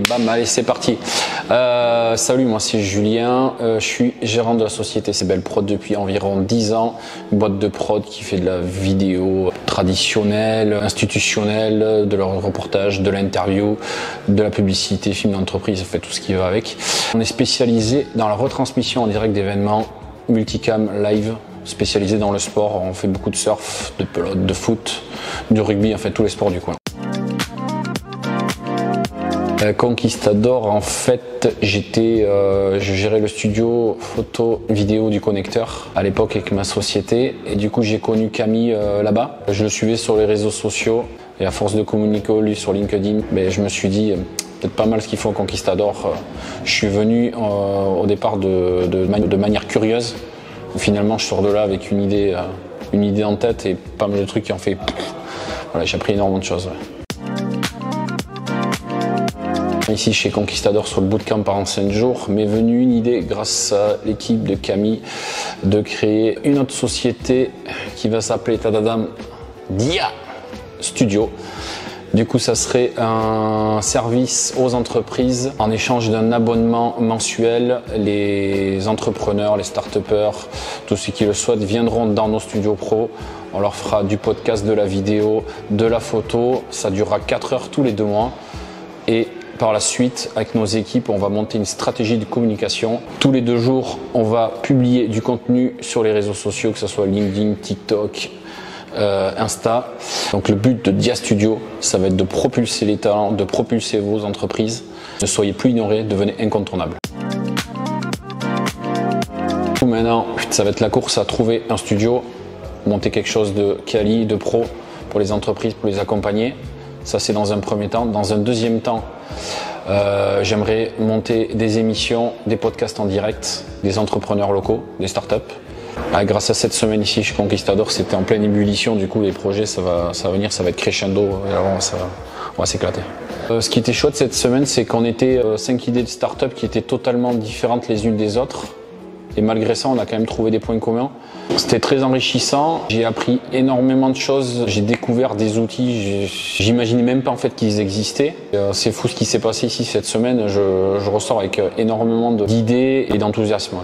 Bam, allez, c'est parti. Euh, salut, moi c'est Julien. Euh, je suis gérant de la société Belle Prod depuis environ 10 ans. Une boîte de prod qui fait de la vidéo traditionnelle, institutionnelle, de leur reportage, de l'interview, de la publicité, film d'entreprise, fait tout ce qui va avec. On est spécialisé dans la retransmission en direct d'événements, multicam, live, spécialisé dans le sport. On fait beaucoup de surf, de pelote, de foot, du rugby, en fait tous les sports du coin. Euh, Conquistador, en fait, j'étais, euh, je gérais le studio photo vidéo du connecteur à l'époque avec ma société et du coup j'ai connu Camille euh, là-bas. Je le suivais sur les réseaux sociaux et à force de communiquer lui sur LinkedIn, ben, je me suis dit peut-être pas mal ce qu'il faut au Conquistador. Je suis venu au départ de, de, manière curieuse. Finalement, je sors de là avec une idée, une idée en tête et pas mal de trucs qui ont fait. Voilà, j'ai appris énormément de choses. Ici chez Conquistador sur le bootcamp pendant 5 jours, m'est venue une idée grâce à l'équipe de Camille de créer une autre société qui va s'appeler Tadadam Dia Studio. Du coup, ça serait un service aux entreprises en échange d'un abonnement mensuel. Les entrepreneurs, les start-upers, tous ceux qui le souhaitent viendront dans nos studios pro. On leur fera du podcast, de la vidéo, de la photo. Ça durera 4 heures tous les deux mois. Et par la suite, avec nos équipes, on va monter une stratégie de communication. Tous les deux jours, on va publier du contenu sur les réseaux sociaux, que ce soit LinkedIn, TikTok, euh, Insta. Donc le but de Dia Studio, ça va être de propulser les talents, de propulser vos entreprises. Ne soyez plus ignorés, devenez incontournables. Maintenant, ça va être la course à trouver un studio, monter quelque chose de quali, de pro pour les entreprises, pour les accompagner. Ça, c'est dans un premier temps. Dans un deuxième temps, euh, j'aimerais monter des émissions, des podcasts en direct, des entrepreneurs locaux, des startups. Ah, grâce à cette semaine ici chez Conquistador, c'était en pleine ébullition. Du coup, les projets, ça va, ça va venir, ça va être crescendo. Et alors, ça, on va s'éclater. Euh, ce qui était chouette cette semaine, c'est qu'on était euh, cinq idées de startups qui étaient totalement différentes les unes des autres. Et malgré ça, on a quand même trouvé des points communs. C'était très enrichissant. J'ai appris énormément de choses. J'ai découvert des outils. J'imaginais même pas en fait qu'ils existaient. Euh, c'est fou ce qui s'est passé ici cette semaine. Je, je ressors avec euh, énormément d'idées et d'enthousiasme.